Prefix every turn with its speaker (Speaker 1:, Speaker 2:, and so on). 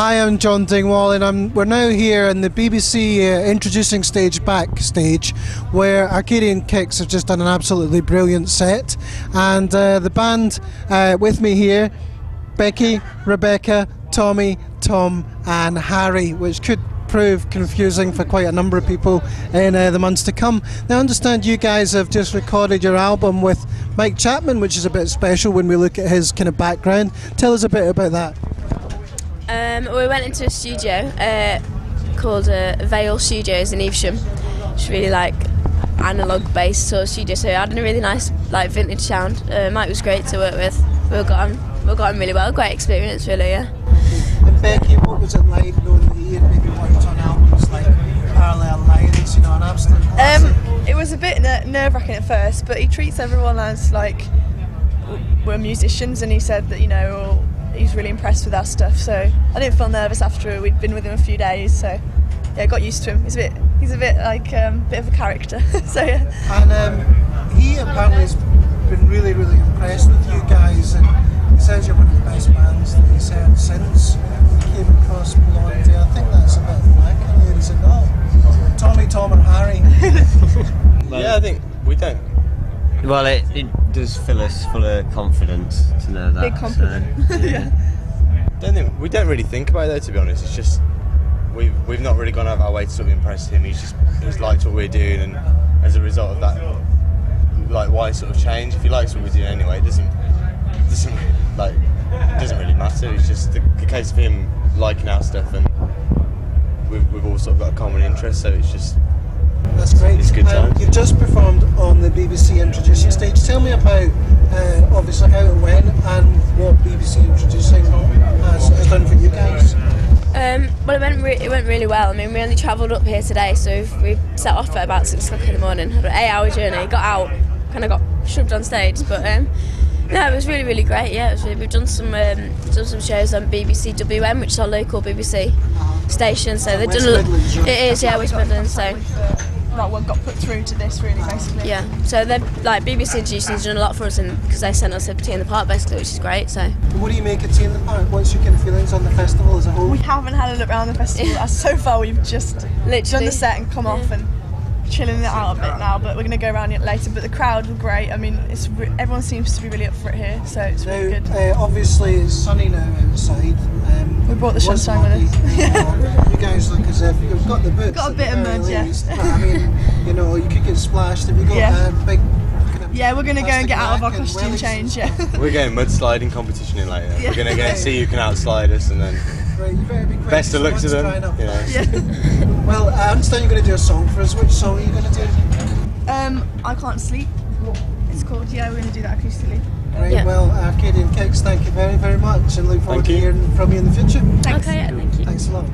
Speaker 1: Hi, I'm John Dingwall, and I'm, we're now here in the BBC uh, introducing stage backstage, where Arcadian Kicks have just done an absolutely brilliant set, and uh, the band uh, with me here, Becky, Rebecca, Tommy, Tom, and Harry, which could prove confusing for quite a number of people in uh, the months to come. Now, I understand you guys have just recorded your album with Mike Chapman, which is a bit special when we look at his kind of background. Tell us a bit about that.
Speaker 2: Um, we went into a studio uh, called uh, Vale Studios in Evesham. It's really like analog based sort of studio, so it had a really nice like vintage sound. Uh, Mike was great to work with. We all got on, we got on really well. Great experience, really. Yeah.
Speaker 1: And Becky, what was it like knowing that you had maybe worked on albums like Parallel Lines, you know, an absolute classic?
Speaker 3: Um, it was a bit nerve wracking at first, but he treats everyone as like we're musicians, and he said that you know he's really impressed with our stuff. So I didn't feel nervous after we'd been with him a few days. So yeah, got used to him. He's a bit he's a bit like um, bit of a character. so yeah.
Speaker 1: And um, he apparently has been really, really impressed with you guys, and he says you're one of the best bands that he's heard since he came across Blondie. I think that's a bit lacking, is it not? Tommy, Tom, and Harry.
Speaker 4: yeah, I think we don't.
Speaker 5: Well, it, it does fill us full of confidence to know that.
Speaker 3: Big compliment.
Speaker 5: so, yeah.
Speaker 4: Don't think we don't really think about it though. To be honest, it's just we've we've not really gone out of our way to sort of impress him. He's just he's liked what we're doing, and as a result of that, like why sort of change? If he likes what we're doing anyway, it doesn't doesn't like it doesn't really matter. It's just the, the case of him liking our stuff, and we've we've all sort of got a common interest. So it's just
Speaker 1: That's great.
Speaker 4: It's good
Speaker 1: Um, you've just performed on the BBC Introducing stage. Tell me about uh, obviously how and when and what BBC Introducing has, has done for you guys.
Speaker 2: Um, well, it went re- it went really well. I mean, we only travelled up here today, so we set off at about six o'clock in the morning. Had an eight-hour journey. Got out, kind of got shoved on stage, but um, no, it was really really great. Yeah, really, we've done some um, done some shows on BBC WM, which is our local BBC station. So they've done a, it is yeah West Midlands. So
Speaker 3: That one got put through to this really basically.
Speaker 2: yeah, so they're like BBC Introducing's done a lot for us, and because they sent us a T in the Park basically, which is great. So
Speaker 1: What do you make of T in the Park? What's your kind of feelings on the festival as a whole?
Speaker 3: We haven't had a look around the festival. as so far, we've just
Speaker 2: literally done
Speaker 3: the set and come off and chilling it out a bit now. But we're going to go around it later. But the crowd were great. I mean, it's re- everyone seems to be really up for it here, so it's really good.
Speaker 1: uh, obviously, it's sunny now outside. Um,
Speaker 3: We brought the
Speaker 1: was
Speaker 3: sunshine with
Speaker 1: muddy.
Speaker 3: us.
Speaker 1: got the boots.
Speaker 3: Got a bit
Speaker 1: the
Speaker 3: of
Speaker 1: very
Speaker 3: mud, yeah.
Speaker 1: least. But, I mean, you know, you could get splashed. Have you got
Speaker 3: Yeah.
Speaker 1: uh, big? kind
Speaker 3: Yeah, we're going to go and get out of our costume change. Yeah.
Speaker 4: we're going to mudsliding competition in later.
Speaker 3: Yeah.
Speaker 4: We're gonna go see who can outslide us, and then
Speaker 1: Right, you better be quick.
Speaker 4: best of luck to
Speaker 1: Someone's
Speaker 4: them.
Speaker 1: drying up.
Speaker 4: You know.
Speaker 3: yeah.
Speaker 1: Well, I understand you're going to do a song for us. Which song are you going to do?
Speaker 3: Um, I can't sleep. It's called. Yeah, we're going to do that acoustically.
Speaker 1: Right,
Speaker 2: Yeah.
Speaker 1: well, Arcadian Kicks, thank you very, very much and look forward
Speaker 4: Thank
Speaker 1: to
Speaker 4: you.
Speaker 1: hearing from you in the future.
Speaker 3: Thanks.
Speaker 2: okay, yeah, thank you.
Speaker 1: Thanks a lot.